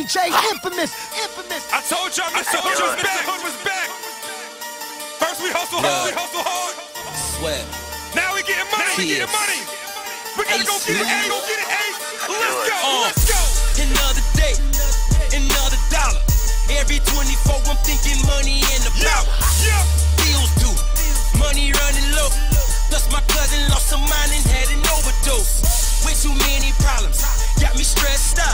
DJ Infamous, Infamous. I told y'all, told you was back. was back. First we hustle hard, we hustle hard. Sweat. Now we getting money, we getting money. We gotta go get it, A, go get it, A. Let's go, Uh. let's go. Another day, another dollar. Every 24, I'm thinking money and the power. yeah. Bills due, money running low. Plus my cousin lost some mind and had an overdose. Way too many problems, got me stressed out.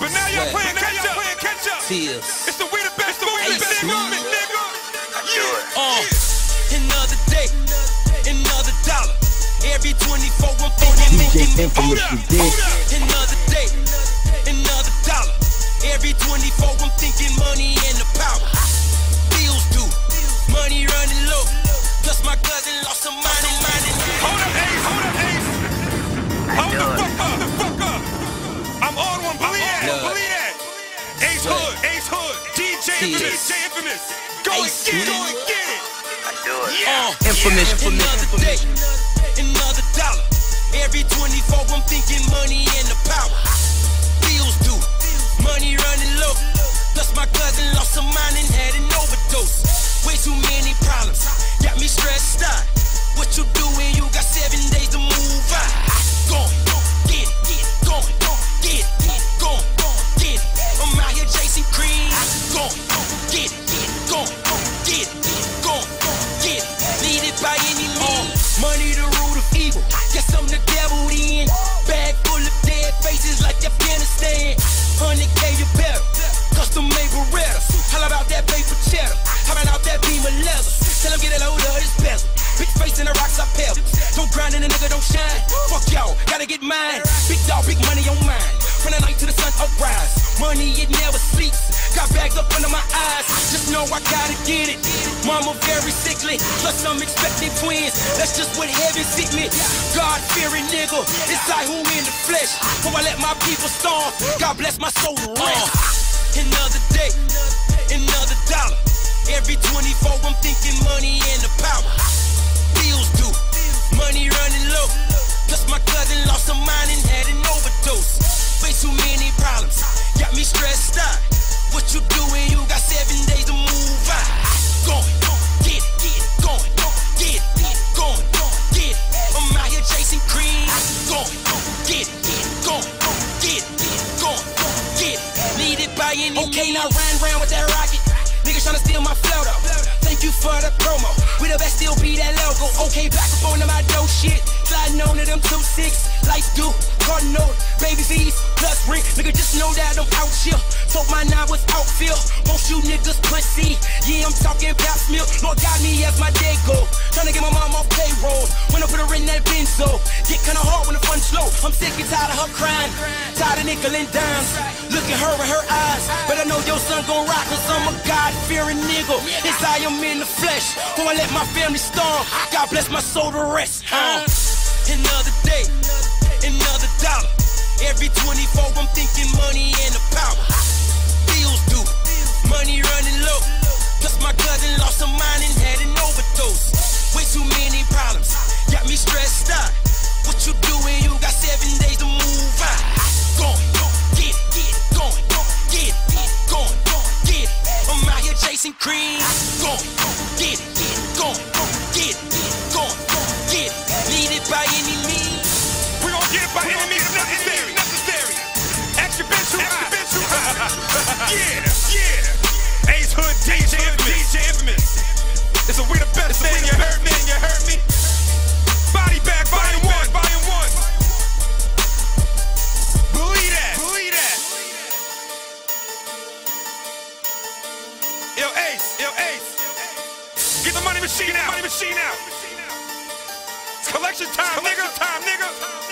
But now y'all playing catch up. Playing catch up. tears. It's the we the best, the we the best Ace. movement, nigga. Yeah, Uh, another day, another dollar. Every 24, I'm thinking, DJ thinking, Infamous, you dig? Infamous. Infamous. Go and get it. Go and get it. I do it. Yeah. Oh. Infamous, another day, another dollar. Every 24, I'm thinking money and the power. In the rocks I pebble. Don't grind and a nigga don't shine. Fuck y'all, gotta get mine. Big dog, big money on mine. From the night to the sun uprise. Money, it never sleeps. Got bags up under my eyes. Just know I gotta get it. Mama very sickly. Plus I'm expecting twins. That's just what heaven sent me. God fearing nigga. It's Ace Hood in the flesh. Before I let my people starve. God bless my soul Need it Okay, now ran round with that rocket. Niggas tryna steal my flow though. Thank you for the promo. We the best, still be that logo. Okay, back up on to my dope shit. Sliding on to them two six. Lights due, car note, baby fees, plus rent. Nigga, just know that I'm out here. Told my nine was outfield. Won't you niggas pussy? Yeah, I'm talking pap milk. Lord got me as my day go. Tryna get my mom off payroll. When I put her in that benzo. Get kinda hard when the fun's slow. I'm sick and tired of her crying. Tired of nickel and dimes. Look at her in her eyes. But I know your son gon' rock cause I'm a God-fearing nigga. It's I am in the flesh. Before I let my family starve. God bless my soul to rest. Uh. Another day, another dollar. Every 24, I'm thinking money machine out. Money machine out. It's collection time, nigga. Time, nigga.